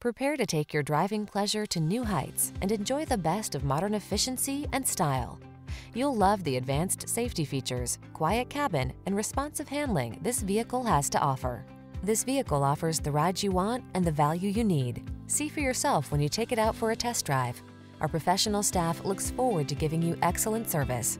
Prepare to take your driving pleasure to new heights and enjoy the best of modern efficiency and style. You'll love the advanced safety features, quiet cabin, and responsive handling this vehicle has to offer. This vehicle offers the ride you want and the value you need. See for yourself when you take it out for a test drive. Our professional staff looks forward to giving you excellent service.